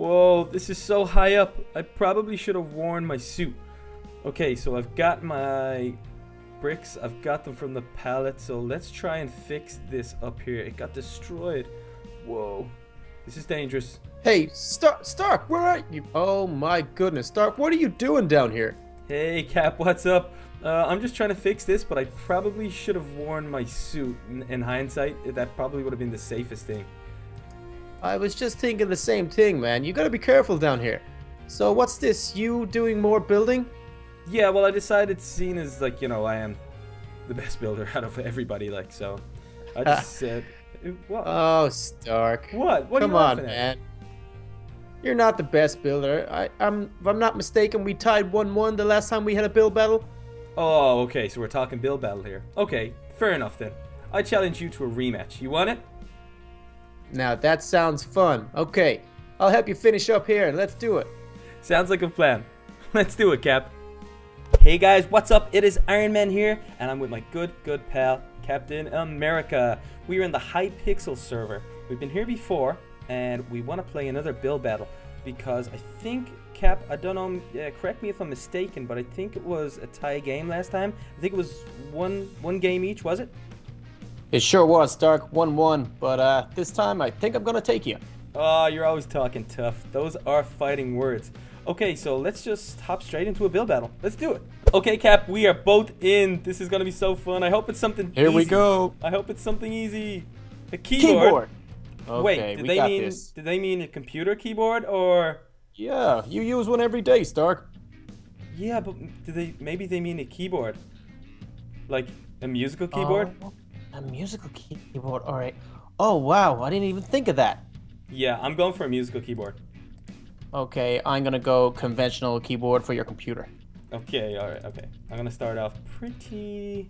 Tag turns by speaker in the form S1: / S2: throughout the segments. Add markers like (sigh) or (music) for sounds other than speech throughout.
S1: Whoa, this is so high up. I probably should have worn my suit. Okay, so I've got my bricks. I've got them from the pallet. So let's try and fix this up here. It got destroyed. Whoa. This is dangerous.
S2: Hey, Stark, Stark, where are you? Oh my goodness, Stark, what are you doing down here?
S1: Hey, Cap, what's up? Uh, I'm just trying to fix this, but I probably should have worn my suit. In, in hindsight, that probably would have been the safest thing.
S2: I was just thinking the same thing, man. You gotta be careful down here. So what's this? You doing more building?
S1: Yeah, well, I decided, seeing as like you know, I am the best builder (laughs) out of everybody, like so, I just (laughs) said, what?
S2: Oh, Stark.
S1: What? What
S2: Come
S1: are you
S2: on, man. You're not the best builder. I, I'm, if I'm not mistaken, we tied one-one the last time we had a build battle.
S1: Oh, okay, so we're talking build battle here. Okay, fair enough then. I challenge you to a rematch. You want it?
S2: Now that sounds fun. Okay, I'll help you finish up here. And let's do it.
S1: Sounds like a plan. (laughs) Let's do it, Cap. Hey guys, what's up? It is Iron Man here, and I'm with my good, good pal, Captain America. We are in the Hypixel server. We've been here before, and we want to play another build battle because I think Cap. I don't know. Yeah, correct me if I'm mistaken, but I think it was a tie game last time. I think it was one one game each. Was it?
S2: It sure was, Stark. 1-1, but uh, this time I think I'm gonna take you.
S1: Oh, you're always talking tough. Those are fighting words. Okay, so let's just hop straight into a build battle. Let's do it. Okay, Cap, we are both in. This is gonna be so fun. I hope it's something
S2: Here we
S1: easy.
S2: go.
S1: I hope it's something easy. A keyboard.
S2: Keyboard. Okay,
S1: Wait, did
S2: we
S1: they mean
S2: this.
S1: did they mean a computer keyboard or
S2: Yeah, you use one every day, Stark.
S1: Yeah, but did they maybe they mean a keyboard? Like a musical keyboard?
S2: Oh, a musical keyboard. All right. Oh wow, I didn't even think of that.
S1: Yeah, I'm going for a musical keyboard.
S2: Okay, I'm gonna go conventional keyboard for your computer.
S1: Okay, all right, okay. I'm gonna start off pretty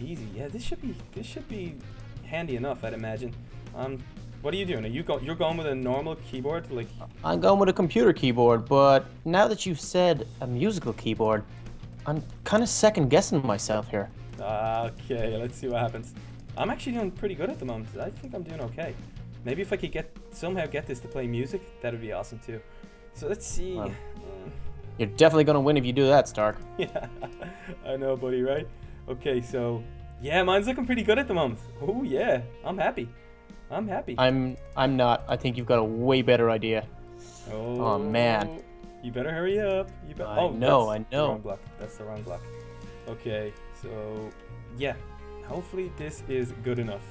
S1: easy. Yeah, this should be this should be handy enough, I'd imagine. Um, what are you doing? Are you go you're going with a normal keyboard, like?
S2: I'm going with a computer keyboard, but now that you've said a musical keyboard, I'm kind of second guessing myself here.
S1: Okay, let's see what happens. I'm actually doing pretty good at the moment. I think I'm doing okay. Maybe if I could get somehow get this to play music, that would be awesome too. So let's see. Uh,
S2: You're definitely gonna win if you do that, Stark. (laughs)
S1: yeah, I know, buddy, right? Okay, so yeah, mine's looking pretty good at the moment. Oh yeah, I'm happy. I'm happy.
S2: I'm I'm not. I think you've got a way better idea.
S1: oh,
S2: man.
S1: you better hurry up. You be-
S2: I
S1: oh,
S2: know, I know.
S1: The wrong block. That's the wrong block. Okay, so yeah, hopefully this is good enough.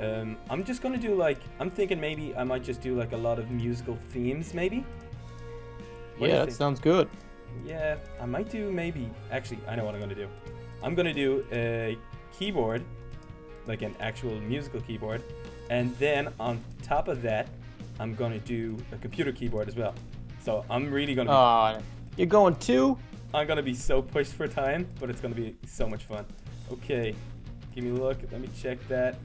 S1: Um, I'm just gonna do like I'm thinking maybe I might just do like a lot of musical themes, maybe. What
S2: yeah, that sounds good.
S1: Yeah, I might do maybe. Actually, I know what I'm gonna do. I'm gonna do a keyboard, like an actual musical keyboard, and then on top of that, I'm gonna do a computer keyboard as well. So I'm really gonna. Be,
S2: Uh, you're going two?
S1: I'm gonna be so pushed for time, but it's gonna be so much fun. Okay, give me a look. Let me check that.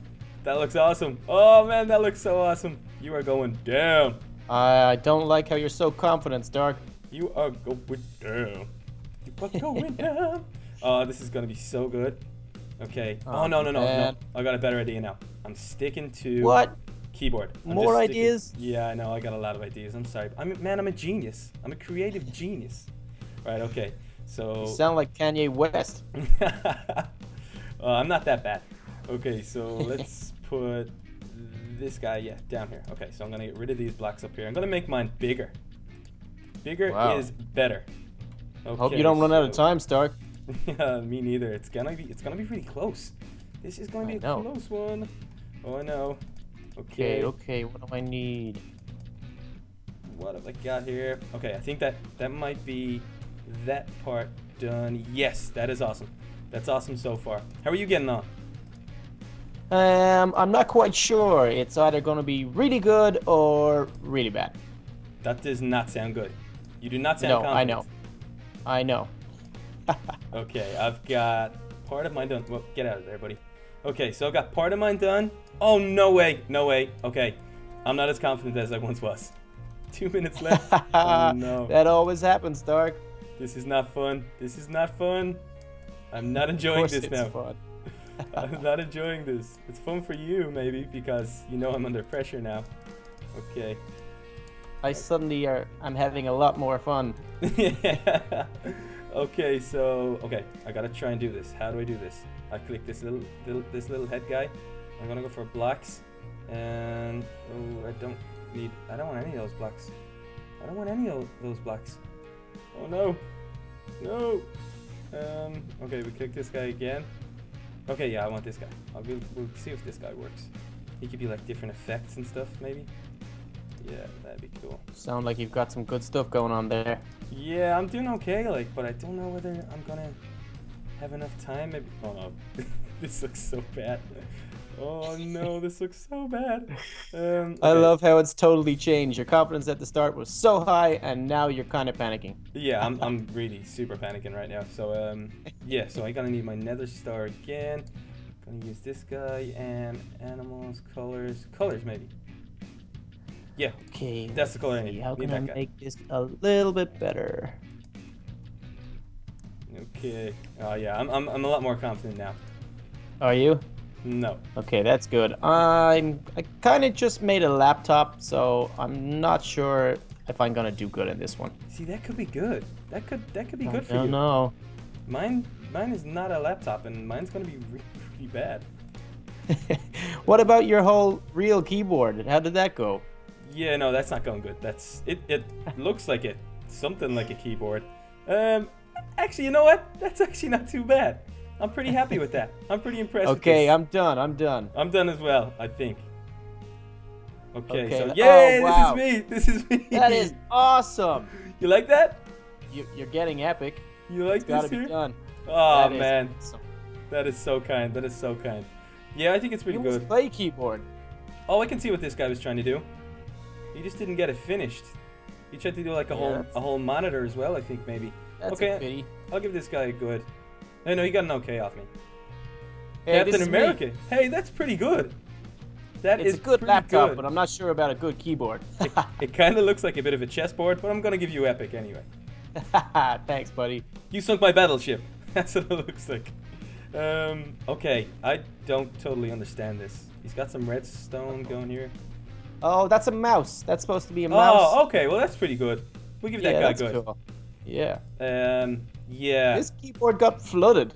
S1: That looks awesome. Oh man, that looks so awesome. You are going down.
S2: I don't like how you're so confident, Stark.
S1: You are going down. You are going (laughs) down. Oh, this is gonna be so good. Okay. Oh,
S2: Oh,
S1: no no no no! I got a better idea now. I'm sticking to
S2: What?
S1: keyboard. I'm
S2: More ideas?
S1: Yeah, I know. I got a lot of ideas. I'm sorry. I'm man. I'm a genius. I'm a creative genius. Right. Okay. So.
S2: You sound like Kanye West. (laughs)
S1: uh, I'm not that bad. Okay, so (laughs) let's put this guy, yeah, down here. Okay, so I'm gonna get rid of these blocks up here. I'm gonna make mine bigger. Bigger
S2: Wow.
S1: is better. Okay,
S2: Hope you don't run out of time, Stark. (laughs)
S1: yeah, me neither. It's gonna be, it's gonna be pretty close. This is gonna be a
S2: know.
S1: close one. Oh, I know. Okay,
S2: Okay, okay, what do I need?
S1: what have I got here? Okay, I think that that might be that part done. Yes, that is awesome. That's awesome so far. How are you getting on?
S2: Um, I'm not quite sure. It's either going to be really good or really bad.
S1: That does not sound good. You do not sound
S2: No,
S1: confident.
S2: I know. I know. (laughs)
S1: Okay, I've got part of mine done. Well, get out of there, buddy. Okay, so I've got part of mine done. Oh, no way. No way. Okay. I'm not as confident as I once was. (laughs) Two minutes left. (laughs) oh, no.
S2: That always happens, Stark.
S1: This is not fun. This is not fun. I'm not
S2: Of
S1: enjoying
S2: course
S1: this
S2: it's
S1: now.
S2: fun. (laughs)
S1: I'm not enjoying this. It's fun for you, maybe, because you know I'm under pressure now. Okay.
S2: I suddenly are. I'm having a lot more fun.
S1: yeah. (laughs) Okay, so okay, I gotta try and do this. How do I do this? I click this little, little this little head guy. I'm gonna go for blocks, and oh, I don't need. I don't want any of those blocks. I don't want any of those blocks. Oh no, no. Um. Okay, we click this guy again. Okay, yeah, I want this guy. I'll, we'll, we'll see if this guy works. He could be like different effects and stuff, maybe. Yeah, that'd be cool.
S2: Sound like you've got some good stuff going on there.
S1: Yeah, I'm doing okay, like, but I don't know whether I'm gonna have enough time. Maybe. Oh no, (laughs) this looks so bad. Oh no, this looks so bad. Um,
S2: I love how it's totally changed. Your confidence at the start was so high, and now you're kind of panicking.
S1: Yeah, I'm, I'm really super panicking right now. So um, yeah, so I'm gonna need my Nether Star again. Gonna use this guy and animals, colors, colors maybe. Yeah,
S2: Okay.
S1: That's the color I need.
S2: see, How
S1: Need
S2: can I
S1: guy.
S2: make this a little bit better?
S1: okay. Oh yeah, I'm, I'm, I'm a lot more confident now.
S2: Are you?
S1: No.
S2: Okay, that's good. I'm. I kind of just made a laptop, so I'm not sure if I'm gonna do good in this one.
S1: See, that could be good. That could that could be
S2: I
S1: good for
S2: don't
S1: you.
S2: know.
S1: Mine mine is not a laptop, and mine's gonna be really, really bad. (laughs)
S2: what about your whole real keyboard? How did that go?
S1: Yeah, no, that's not going good. That's it. It looks like it, something like a keyboard. Um, actually, you know what? That's actually not too bad. I'm pretty happy with that. I'm pretty impressed. with
S2: Okay,
S1: this.
S2: I'm done. I'm done.
S1: I'm done as well. I think. Okay,
S2: Okay,
S1: so
S2: oh, wow.
S1: This is me. This is me.
S2: That is awesome.
S1: You like that?
S2: You, you're getting epic.
S1: You like
S2: It's gotta
S1: this
S2: be done.
S1: Oh
S2: That is
S1: man,
S2: awesome.
S1: that is so kind. That is so kind. Yeah, I think it's pretty
S2: You
S1: good.
S2: play keyboard.
S1: Oh, I can see what this guy was trying to do. He just didn't get it finished. He tried to do like a
S2: Yeah,
S1: whole a whole monitor as well. I think maybe.
S2: That's
S1: Okay.
S2: a pity.
S1: I'll give this guy a good. No, no, he got an okay off me.
S2: Hey,
S1: Captain
S2: is me.
S1: America. Hey, that's pretty good. That
S2: It's
S1: is
S2: a good laptop,
S1: good.
S2: but I'm not sure about a good keyboard. (laughs)
S1: it, it kind of looks like a bit of a chessboard, but I'm gonna give you epic anyway. (laughs)
S2: Thanks, buddy.
S1: You sunk my battleship. (laughs) That's what it looks like. Um, okay, I don't totally understand this. He's got some redstone going here.
S2: Oh, that's a mouse. That's supposed to be a mouse.
S1: Oh, okay. Well, that's pretty good. We give that guy good.
S2: cool. Yeah.
S1: Um, yeah.
S2: This keyboard got flooded.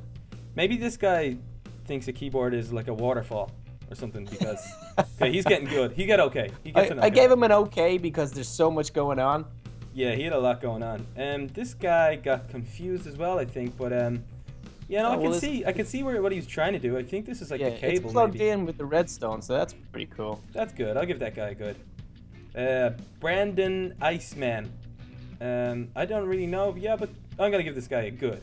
S1: Maybe this guy thinks a keyboard is like a waterfall or something because (laughs) okay, he's getting good. He got okay. He
S2: I,
S1: gets an
S2: I gave him an okay because there's so much going on.
S1: Yeah, he had a lot going on. Um, this guy got confused as well, I think. But um, yeah, no,
S2: Oh,
S1: I can
S2: it's-
S1: see, I can see where what he was trying to do. I think this is like
S2: yeah,
S1: the cable.
S2: it's plugged
S1: maybe.
S2: in with the redstone, so that's pretty cool.
S1: That's good. I'll give that guy a good. Uh, Brandon Iceman. Um, I don't really know. Yeah, but I'm gonna give this guy a good.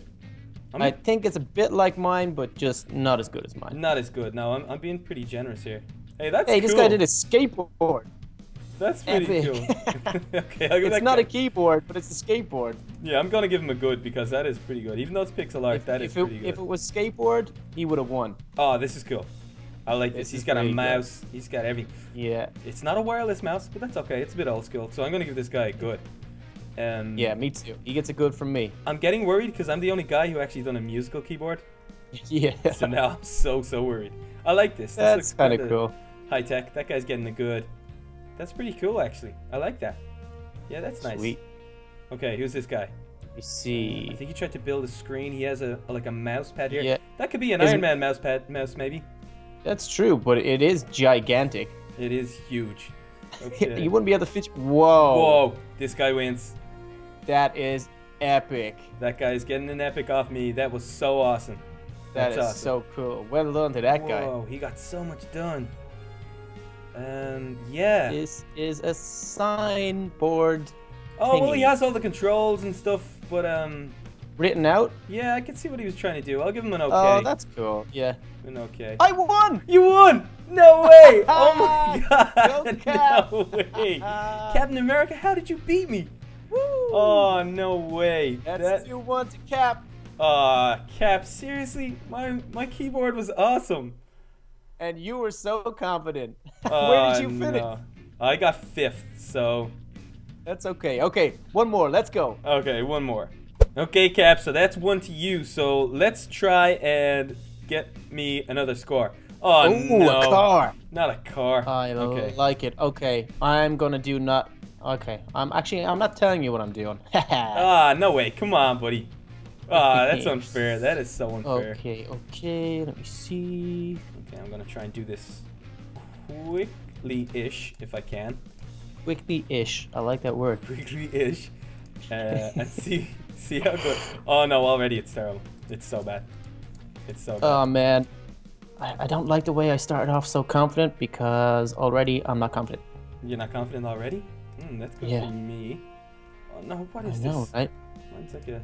S1: I'm
S2: I think it's a bit like mine, but just not as good as mine.
S1: not as good. No, I'm, I'm being pretty generous here. Hey, that's
S2: Hey,
S1: cool.
S2: this guy did a skateboard.
S1: That's pretty
S2: Epic.
S1: cool. (laughs) (laughs) okay, I'll give
S2: It's not
S1: guy.
S2: a keyboard, but it's a skateboard.
S1: Yeah, I'm gonna give him a good because that is pretty good. Even though it's pixel art,
S2: If,
S1: that is
S2: if, it,
S1: pretty good.
S2: if it was skateboard, he would have won.
S1: Oh, this is cool. I like this.
S2: This
S1: He's
S2: is
S1: got a
S2: very good.
S1: mouse. He's got everything.
S2: Yeah.
S1: It's not a wireless mouse, but that's okay. It's a bit old school. So I'm gonna give this guy a good. Um,
S2: Yeah, me too. He gets a good from me.
S1: I'm getting worried because I'm the only guy who actually done a musical keyboard. (laughs)
S2: yeah.
S1: So now I'm so so worried. I like this. this
S2: That's kind of cool.
S1: High tech. That guy's getting a good. That's pretty cool actually. I like that. Yeah, that's nice.
S2: Sweet.
S1: Okay, who's this guy?
S2: You
S1: I
S2: see.
S1: I think he tried to build a screen. He has a, like a mouse pad here.
S2: Yeah,
S1: That could be an
S2: Is-
S1: Iron Man mouse pad mouse maybe.
S2: that's true, but it is gigantic.
S1: It is huge. (laughs) Okay.
S2: you wouldn't be able to fit. Whoa.
S1: Whoa, this guy wins.
S2: That is epic.
S1: That guy's getting an epic off me. That was so awesome.
S2: That is
S1: That's awesome.
S2: so cool. Well done to that guy.
S1: Whoa, he got so much done. Um, yeah.
S2: This is a signboard
S1: oh well, he has all the controls and stuff, but um,
S2: written out.
S1: yeah, I can see what he was trying to do. I'll give him an okay.
S2: Oh, that's cool. Yeah.
S1: an okay.
S2: I won!
S1: You won! No way! (laughs) Oh my god!
S2: Cap! (laughs)
S1: No way! (laughs) Captain America, how did you beat me? Oh no way!
S2: That's
S1: That
S2: 2 1 to Cap.
S1: ah Cap, seriously, my my keyboard was awesome.
S2: And you were so confident. (laughs) Where
S1: Ah,
S2: did you finish?
S1: no. I got fifth, so
S2: That's okay. Okay, one more. Let's go.
S1: okay, one more. Okay, Cap, so that's one to you. So let's try and get me another score. Oh
S2: Ooh,
S1: no,
S2: a car.
S1: not a car.
S2: I
S1: okay.
S2: like it. Okay, I'm gonna do not. Okay. I'm actually I'm not telling you what I'm doing. (laughs)
S1: Ah, no way. Come on, buddy. Ah, that's unfair. That is so unfair.
S2: okay, okay. Let me see.
S1: Okay, I'm gonna try and do this quickly-ish if I can.
S2: Quickly-ish. I like that word.
S1: Quickly-ish. Uh, and see (laughs) see how good. Oh no, already it's terrible. It's so bad. It's so bad.
S2: Oh man. I, I don't like the way I started off so confident because already I'm not confident.
S1: You're not confident already? Hmm, that's good
S2: Yeah.
S1: for me. Oh no, what
S2: I know,
S1: this?
S2: right?
S1: Mine's like a.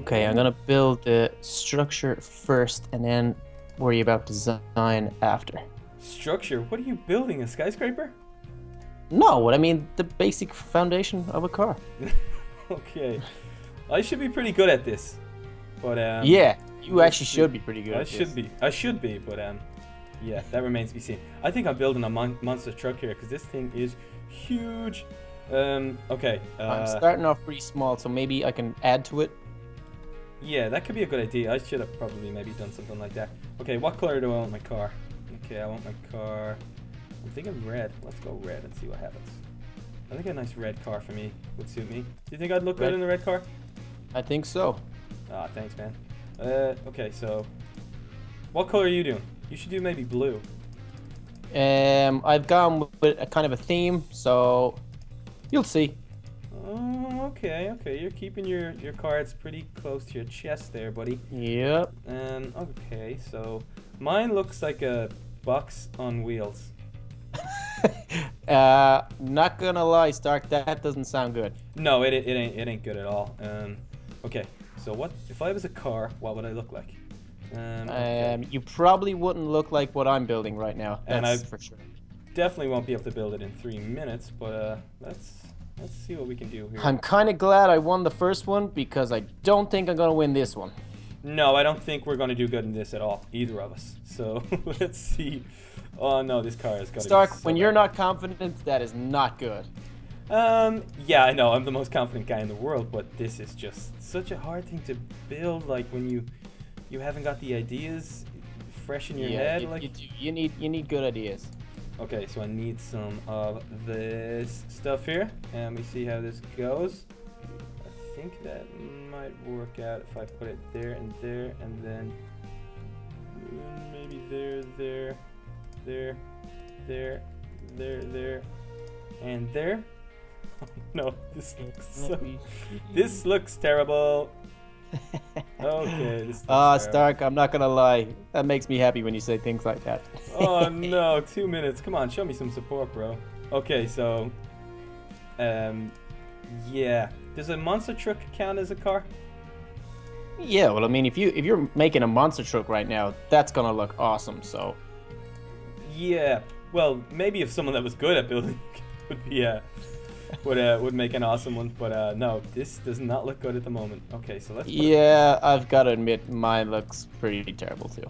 S2: Okay, I'm gonna build the structure first and then worry about design after.
S1: Structure? What are you building? A skyscraper?
S2: No, what I mean the basic foundation of a car. (laughs)
S1: okay. I should be pretty good at this. But um
S2: yeah, you actually
S1: see.
S2: should be pretty good.
S1: I should
S2: this.
S1: be. I should be, but um yeah, that remains to be seen. I think I'm building a mon- monster truck here because this thing is huge. Um okay. Uh,
S2: I'm starting off pretty small, so maybe I can add to it.
S1: Yeah, that could be a good idea. I should have probably maybe done something like that. Okay, what color do I want my car? Okay, I want my car. I'm thinking red. Let's go red and see what happens. I think a nice red car for me would suit me. Do you think I'd look
S2: Red?
S1: good in a red car?
S2: I think so.
S1: Ah, thanks, man. Uh, okay, so what color are you doing? You should do maybe blue.
S2: Um, I've gone with a kind of a theme, so you'll see.
S1: Oh, okay, okay. You're keeping your your cards pretty close to your chest there, buddy.
S2: Yep.
S1: Um, okay, so mine looks like a box on wheels. (laughs)
S2: uh, not gonna lie, Stark, that doesn't sound good.
S1: No, it, it ain't it ain't good at all. Um, okay, so what if I was a car? What would I look like? Um, okay.
S2: Um, you probably wouldn't look like what I'm building right now.
S1: And
S2: for sure.
S1: definitely won't be able to build it in three minutes, but uh, let's let's see what we can do here.
S2: I'm kind of glad I won the first one because I don't think I'm gonna win this one.
S1: No, I don't think we're gonna do good in this at all, either of us. (laughs) So (laughs) let's see. Oh no, this car is gonna
S2: Stark,
S1: so
S2: when you're not confident, that is not good.
S1: Um, yeah, I know I'm the most confident guy in the world, but this is just such a hard thing to build. Like when you you haven't got the ideas fresh in your
S2: yeah,
S1: head.
S2: you,
S1: like
S2: you, do- you need you need good ideas.
S1: Okay, so I need some of this stuff here, and we see how this goes. I think that might work out if I put it there and there, and then maybe there, there, there, there, there, there, and there. (laughs) no, this looks so, (laughs) this looks terrible. (laughs) Okay,
S2: Ah,
S1: terrible.
S2: Stark, I'm not gonna lie. That makes me happy when you say things like that.
S1: oh (laughs) no, two minutes. Come on, show me some support, bro. Okay, so, um, yeah. Does a monster truck count as a car?
S2: Yeah, well, I mean, if you if you're making a monster truck right now, that's gonna look awesome. So
S1: Yeah. Well, maybe if someone that was good at building (laughs) would be uh (laughs) would uh, would make an awesome one, but uh no, this does not look good at the moment. Okay, so let's.
S2: Yeah, I've got to admit, mine looks pretty terrible too.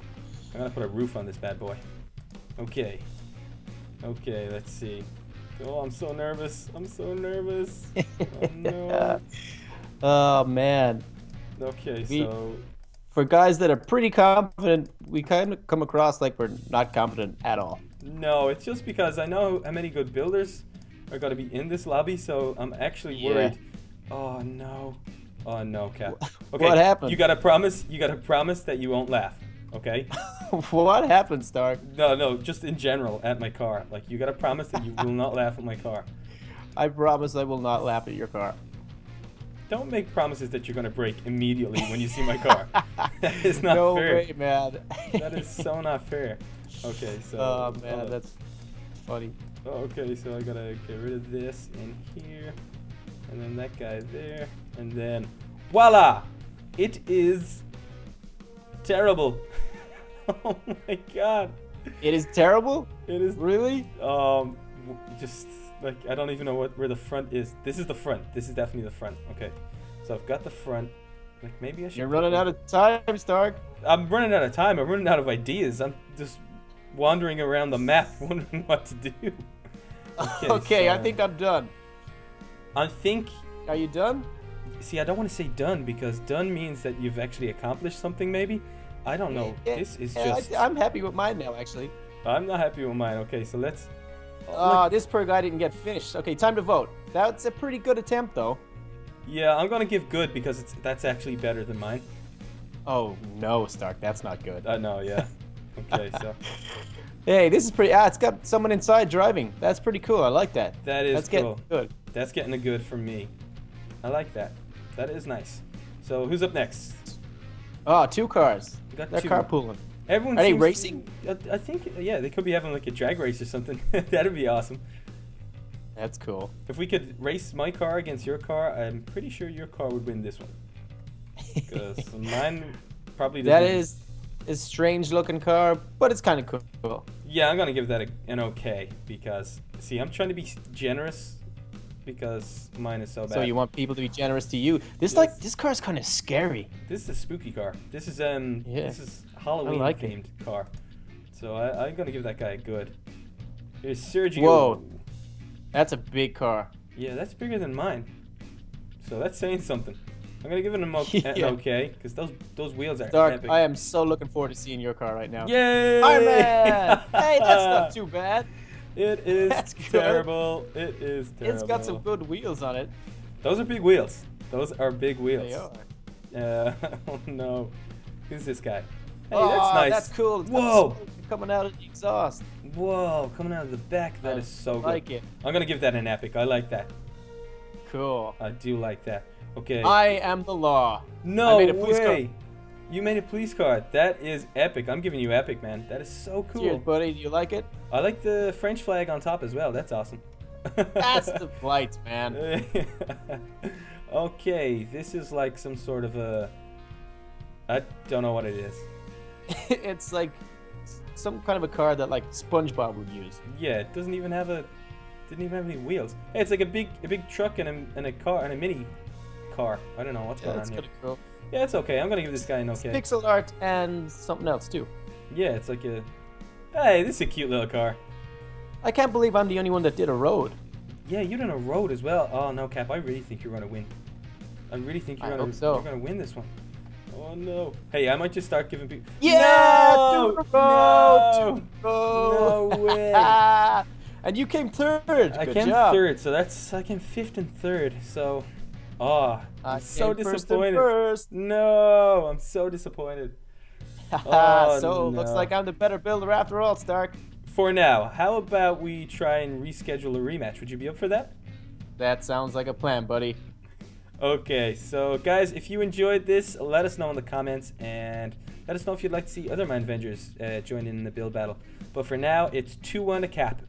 S1: I'm gonna put a roof on this bad boy. Okay. Okay, let's see. Oh, I'm so nervous. I'm so nervous. (laughs) Oh no. (laughs)
S2: oh man,
S1: Okay,
S2: We-
S1: so
S2: for guys that are pretty confident, we kind of come across like we're not confident at all.
S1: No, it's just because I know how many good builders are going to be in this lobby, so I'm actually
S2: Yeah.
S1: worried. Oh no. Oh no, Cap. Okay.
S2: What happened?
S1: You got to promise, you got to promise that you won't laugh. Okay? (laughs)
S2: what happened, Stark?
S1: No, no, just in general at my car. Like you got to promise that you will not laugh at my car.
S2: I promise I will not laugh at your car.
S1: Don't make promises that you're going to break immediately when you see my car. (laughs) that is not
S2: no
S1: fair.
S2: way, man.
S1: That is so not fair. Okay, so (laughs)
S2: Oh man, that's funny.
S1: Oh, okay, so I gotta get rid of this in here, and then that guy there, and then voila! It is terrible. (laughs) oh my god,
S2: It is terrible.
S1: it is
S2: Really?
S1: um just like I don't even know what where the front is. This is the front. This is definitely the front. Okay, so I've got the front. Like maybe I should.
S2: You're running out of time, Stark.
S1: I'm running out of time. I'm running out of ideas. I'm just wandering around the map, (laughs) wondering what to do. Okay,
S2: Okay, I think I'm done.
S1: I think
S2: Are you done?
S1: See, I don't want to say done because done means that you've actually accomplished something, maybe. I don't know.
S2: Yeah,
S1: This is
S2: yeah,
S1: just.
S2: I, I'm happy with mine now, actually.
S1: I'm not happy with mine. Okay, so let's
S2: Oh, ah, this poor guy didn't get finished. Okay, time to vote. That's a pretty good attempt, though.
S1: Yeah, I'm gonna give good because it's that's actually better than mine.
S2: Oh no, Stark, that's not good.
S1: I know, yeah. Okay, so (laughs)
S2: Hey, this is pretty. Ah, it's got someone inside driving. That's pretty cool. I like that.
S1: that is
S2: That's
S1: cool.
S2: getting good.
S1: That's getting a good from me. I like that. That is nice. So who's up next?
S2: Oh, two cars.
S1: We got
S2: They're
S1: two.
S2: carpooling.
S1: Everyone
S2: Are they racing?
S1: I, I think yeah, they could be having like a drag race or something. (laughs) That'd be awesome.
S2: That's cool.
S1: If we could race my car against your car, I'm pretty sure your car would win this one. (laughs) Because mine probably doesn't.
S2: that is a strange looking car, but it's kind of cool.
S1: Yeah, I'm gonna give that a, an okay because see, I'm trying to be generous because mine is so bad.
S2: So you want people to be generous to you. This like this car is kind of scary.
S1: This is a spooky car. This is um,
S2: Yeah.
S1: this is Halloween
S2: like it.
S1: themed car. So I, I'm gonna give that guy a good. Here's Sergio.
S2: Whoa. That's a big car.
S1: Yeah, that's bigger than mine. So that's saying something. I'm gonna give it an, o- (laughs)
S2: Yeah.
S1: okay because those those wheels are
S2: Dark,
S1: epic.
S2: I am so looking forward to seeing your car right now.
S1: Yay!
S2: Iron Man! (laughs) hey, that's not too bad.
S1: It (laughs) is
S2: That's good.
S1: terrible. It is terrible.
S2: It's got some good wheels on it.
S1: Those are big wheels. Those are big wheels.
S2: They are.
S1: Uh, oh no. Who's this guy? Hey,
S2: oh,
S1: that's nice.
S2: That's cool. It's
S1: Whoa.
S2: coming out of the exhaust.
S1: Whoa, coming out of the back. That
S2: I
S1: is so good.
S2: I like it.
S1: I'm gonna give that an epic. I like that.
S2: Cool.
S1: I do like that. Okay.
S2: I am the law.
S1: no
S2: made a police car.
S1: way. You made a police car. That is epic. I'm giving you epic, man. That is so cool.
S2: Cheers, buddy. Do you like it?
S1: I like the French flag on top as well. That's awesome.
S2: That's (laughs) the flight, man. (laughs)
S1: okay, this is like some sort of a. I don't know what it is. (laughs)
S2: it's like some kind of a car that like SpongeBob would use.
S1: Yeah, it doesn't even have a. Didn't even have any wheels. Hey, it's like a big, a big truck and a, and a car and a mini car. I don't know what's
S2: Yeah,
S1: going on here.
S2: cool.
S1: Yeah, it's okay. I'm gonna give this guy an okay.
S2: It's pixel art and something else too.
S1: Yeah, it's like a. Hey, this is a cute little car.
S2: I can't believe I'm the only one that did a road.
S1: Yeah, you did a road as well. Oh no, Cap! I really think you're gonna win. I really think you're
S2: I
S1: gonna
S2: so.
S1: you're gonna win this one. Oh no! Hey, I might just start giving people.
S2: Yeah,
S1: no!
S2: the road,
S1: No way. (laughs)
S2: and you came third.
S1: I
S2: Good
S1: came
S2: job.
S1: third, so that's I came fifth and third. So, oh, I'm so disappointed.
S2: first.
S1: No, I'm so disappointed. (laughs) Oh,
S2: so looks like I'm the better builder after all, Stark.
S1: For now, how about we try and reschedule a rematch? Would you be up for that?
S2: That sounds like a plan, buddy.
S1: Okay, so guys, if you enjoyed this, let us know in the comments and let us know if you'd like to see other MineVengers uh, join in the build battle. But for now, it's 2 1 to cap.